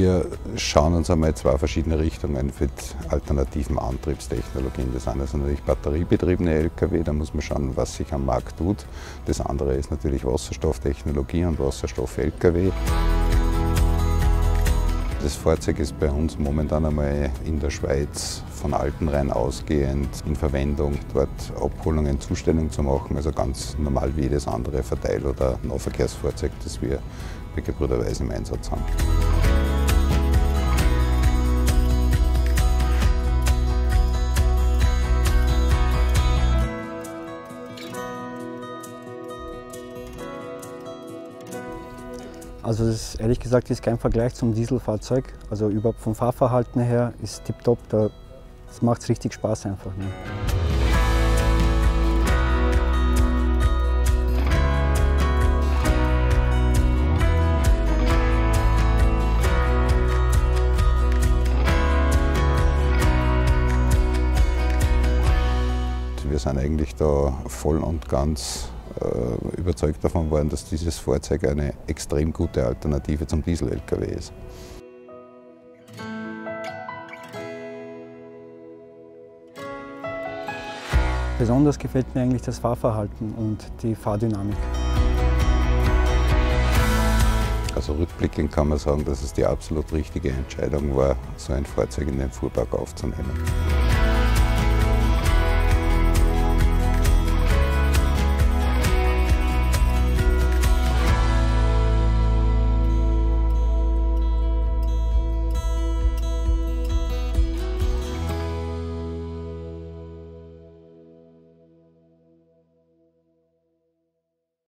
Wir schauen uns einmal zwei verschiedene Richtungen für die alternativen Antriebstechnologien. Das eine ist natürlich batteriebetriebene Lkw, da muss man schauen, was sich am Markt tut. Das andere ist natürlich Wasserstofftechnologie und Wasserstoff-Lkw. Das Fahrzeug ist bei uns momentan einmal in der Schweiz von Altenrhein ausgehend in Verwendung, dort Abholungen, Zustellung zu machen, also ganz normal wie jedes andere Verteil- oder Nahverkehrsfahrzeug, das wir bei Gebrüder im Einsatz haben. Also das ist, ehrlich gesagt ist kein Vergleich zum Dieselfahrzeug. Also überhaupt vom Fahrverhalten her ist tipptopp. Da, macht richtig Spaß einfach. Ne? Wir sind eigentlich da voll und ganz überzeugt davon waren, dass dieses Fahrzeug eine extrem gute Alternative zum Diesel-Lkw ist. Besonders gefällt mir eigentlich das Fahrverhalten und die Fahrdynamik. Also rückblickend kann man sagen, dass es die absolut richtige Entscheidung war, so ein Fahrzeug in den Fuhrpark aufzunehmen.